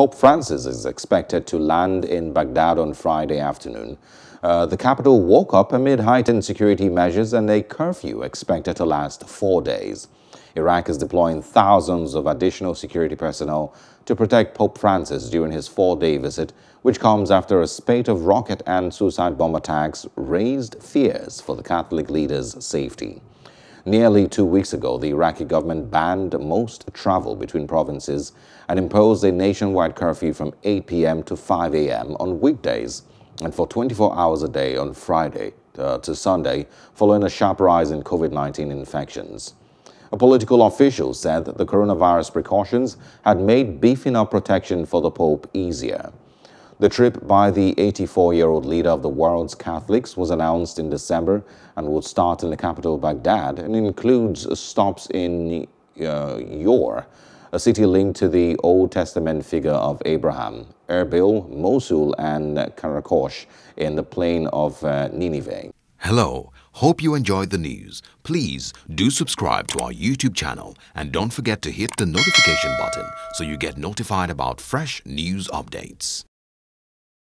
Pope Francis is expected to land in Baghdad on Friday afternoon. Uh, the capital woke up amid heightened security measures and a curfew expected to last four days. Iraq is deploying thousands of additional security personnel to protect Pope Francis during his four-day visit, which comes after a spate of rocket and suicide bomb attacks raised fears for the Catholic leader's safety. Nearly two weeks ago, the Iraqi government banned most travel between provinces and imposed a nationwide curfew from 8 p.m. to 5 a.m. on weekdays and for 24 hours a day on Friday uh, to Sunday, following a sharp rise in COVID-19 infections. A political official said that the coronavirus precautions had made beefing up protection for the Pope easier. The trip by the 84-year-old leader of the world's Catholics was announced in December and would start in the capital Baghdad and includes stops in uh, Ur, a city linked to the Old Testament figure of Abraham, Erbil, Mosul, and Karakosh in the plain of uh, Nineveh. Hello, hope you enjoyed the news. Please do subscribe to our YouTube channel and don't forget to hit the notification button so you get notified about fresh news updates.